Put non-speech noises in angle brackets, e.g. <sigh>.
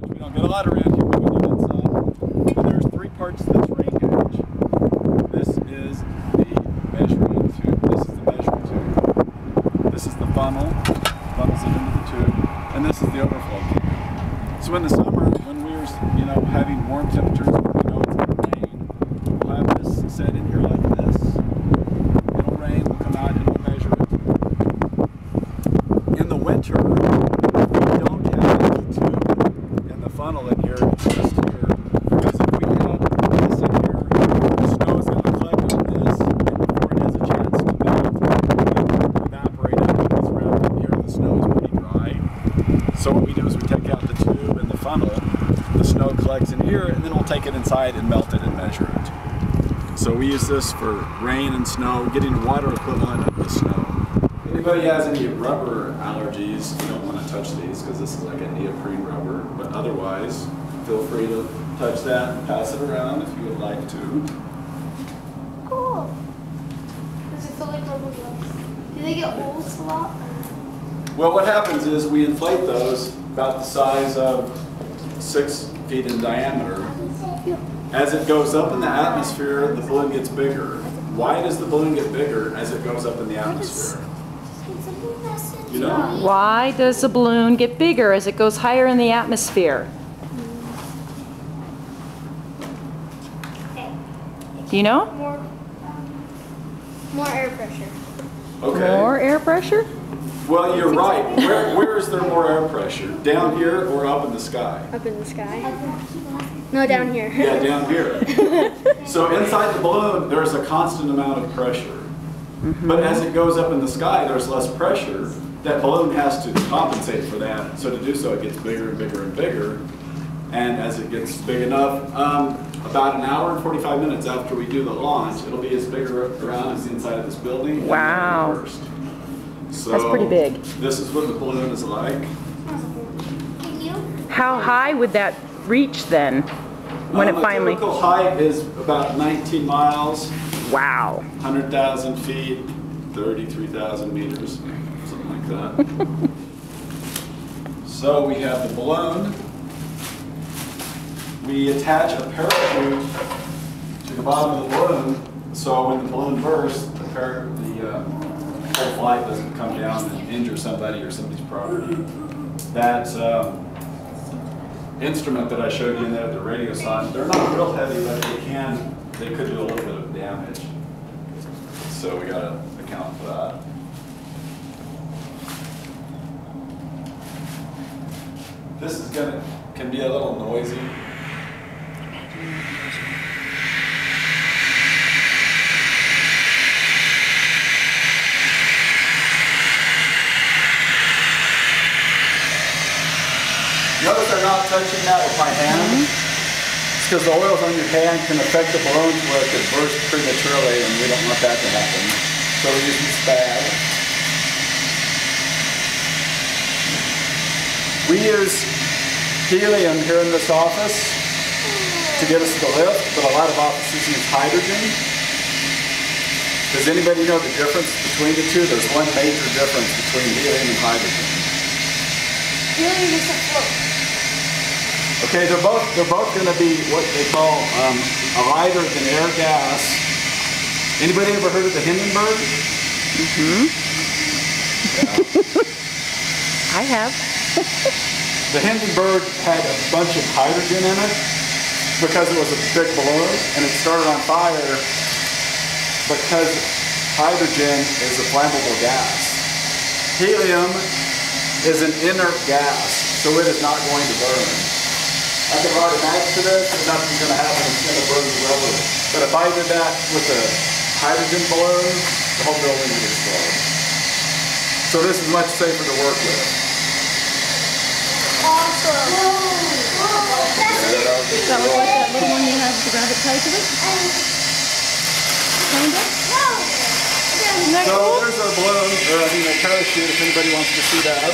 We don't get a lot around here, but we do get some. And uh, there's three parts to this rain gauge. This is the measuring tube. This is the measuring tube. This is the funnel. Funnels it into the tube. And this is the overflow tube. So in the summer, when we're, you know, having warm temperatures, we know it's going to rain, we'll have this set in here like this. It'll rain, we'll come out and we'll measure it. In the winter, we don't have any tube in the funnel in here, it's just here. Because if we had this in here, the snow is going to collect on this, and before it has a chance to melt, it evaporate out because around in here the snow is pretty dry. So what we do is we take out the and the snow collects in here, and then we'll take it inside and melt it and measure it. So we use this for rain and snow, getting a water equivalent of the snow. Anybody has any rubber allergies, you don't want to touch these because this is like a neoprene rubber. But otherwise, feel free to touch that and pass it around if you would like to. Cool. Does it feel like rubber gloves? Do they get old a lot? Well, what happens is we inflate those about the size of six feet in diameter. As it goes up in the atmosphere, the balloon gets bigger. Why does the balloon get bigger as it goes up in the atmosphere? You know? Why does the balloon get bigger as it goes higher in the atmosphere? Do you know? More, more air pressure. Okay. More air pressure? Well, you're right. Where, where is there more air pressure? Down here or up in the sky? Up in the sky. No, down here. Yeah, down here. <laughs> So inside the balloon, there's a constant amount of pressure. But as it goes up in the sky, there's less pressure. That balloon has to compensate for that. So to do so, it gets bigger and bigger and bigger. And as it gets big enough, um, about an hour and 45 minutes after we do the launch, it'll be as big around as the inside of this building. and then Wow. So That's pretty big. This is what the balloon is like. How high would that reach then? When Um, it finally, A typical height is about 19 miles. wow. 100,000 feet, 33,000 meters, something like that. <laughs> so we have the balloon. We attach a parachute to the bottom of the balloon, so when the balloon bursts, the, the uh, whole flight doesn't come down and injure somebody or somebody's property. That um, instrument that I showed you in there, the radiosonde, they're not real heavy, but they can, they could do a little bit of damage. So we gotta account for that. This is gonna, can be a little noisy. Notice I'm not touching that with my hand. Mm-hmm. It's because the oils on your hand can affect the balloon to where it could burst prematurely, and we don't want that to happen. So we're using spag. We use helium here in this office to get us the lift, but a lot of offices use hydrogen. Does anybody know the difference between the two? There's one major difference between helium and hydrogen. Helium makes it float. Okay, they're both they're both going to be what they call um, a lighter than air gas. Anybody ever heard of the Hindenburg? Mhm. <laughs> I have. <laughs> The Hindenburg had a bunch of hydrogen in it because it was a big balloon, and it started on fire because hydrogen is a flammable gas. Helium is an inert gas, so it is not going to burn. I can write an this, and nothing's going to happen. It's going to burn the rubber. But if I did that with a hydrogen balloon, the whole building would explode. So this is much safer to work with. Awesome. That's it. Does that look like that little one you have the rabbit tied to it? Kind of? No. So there's our balloon, or I mean a parachute, if anybody wants to see that.